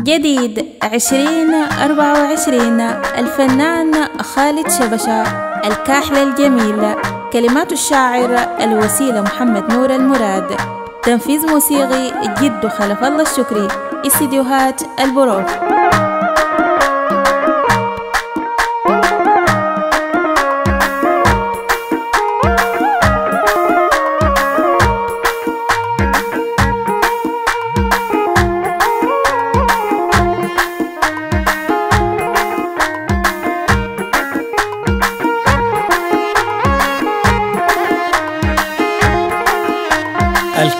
جديد عشرين أربعة وعشرين الفنان خالد شبشة الكاحل الجميل كلمات الشاعر الوسيلة محمد نور المراد. تنفيذ موسيقي جد خلف الله الشكري استديوهات البروف.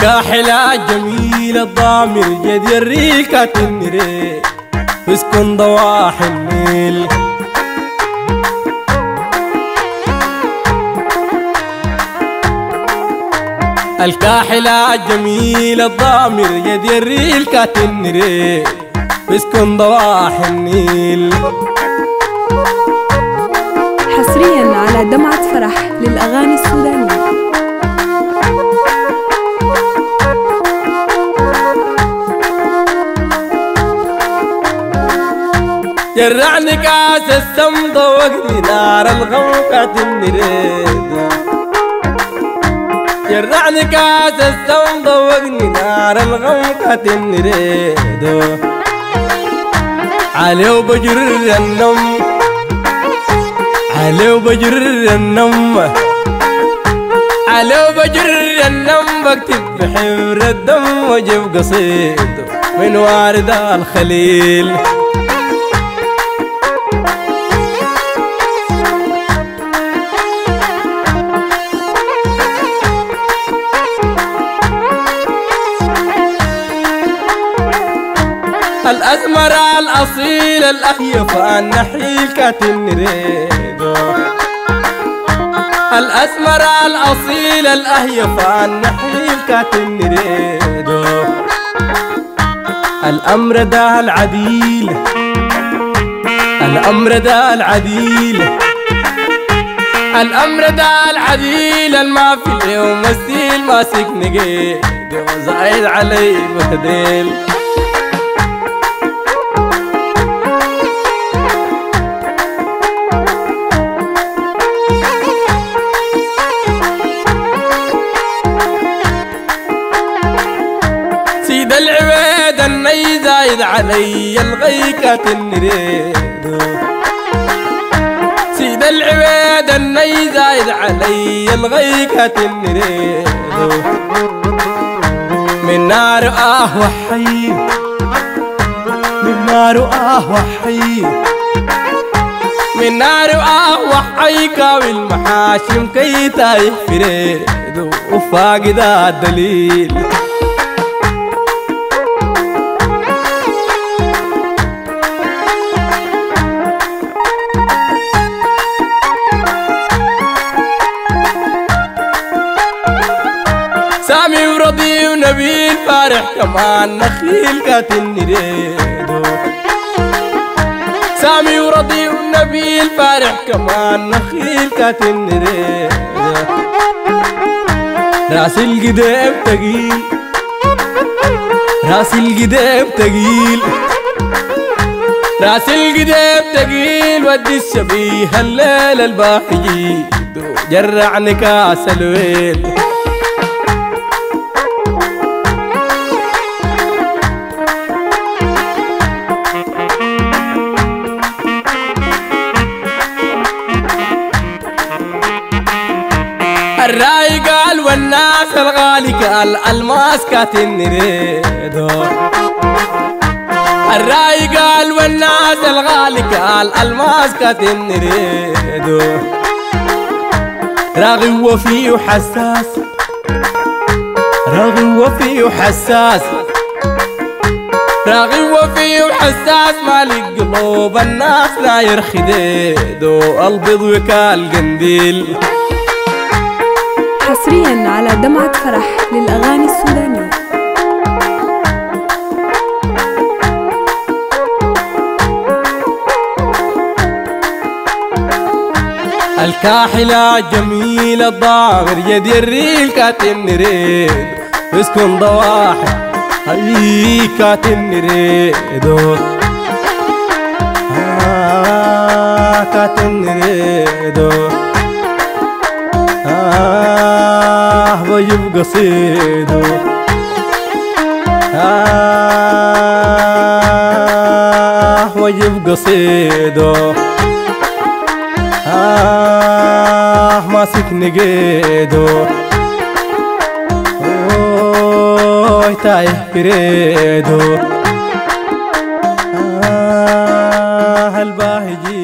الكاحلة جميلة الضامر جد الريكة تنري تسكن ضواحي النيل. الكاحلة جميلة الضامر جد الريكة تنري تسكن ضواحي النيل. حصريا على دمعة فرح للأغاني السودانية. جرعني كاس السم ضوقني نار الغوقة النريد جرعني كاس السم ضوقني نار الغوقة النريد علي وبجر النم علي وبجر النم علي وبجر النم بكتب بحبر الدم وجيب قصيد. من وارد الخليل. الأزمر الأصيل الأخيف النحيل كاتنريدو الأسمر الأصيل الأهيف النحيل كاتنريدو الأمر ده العديل الأمر ده العديل الأمر ده العديل الما في اليوم مسيل ماسك نقيد وزايد علي مهديل الني زايد علي الغيكة النريد سيد العبيد الني زايد علي الغيكة النريد من نار آه وحي. من نار آه وحي. من نار آه وحي كاوي المحاشم كي تايه فريد. وفاقد الدليل. ورضي ونبيل فارح كمان نخيل كاتن نريدو سامي ورضي ونبيل فارح كمان نخيل كاتن نريدو راس القديم تقيل راس القديم تقيل. راس القديم تقيل ودي الشبيه الليل الباحي جرعني كاس الويل. الرأي قال والناس الغالي قال الماس كاتن نريدو. الرأي قال والناس الغالي قال الماس كاتن نريدو. راغي وفي وحساس. راغي وفي وحساس. راغي وفي وحساس مالك قلوب الناس لا يرخي ديدو. البيض وكال قنديل حصريا على دمعة فرح للأغاني السودانية. الكاحلة جميلة الضامر يد الريل كاتن نريد اسكن ضواحي هاي كاتن ريدو آه كاتن ريدو آه ويبقى صيدو آه ويبقى صيدو آه ماسك نقيدو أوي تايه كريدو آه الباهجي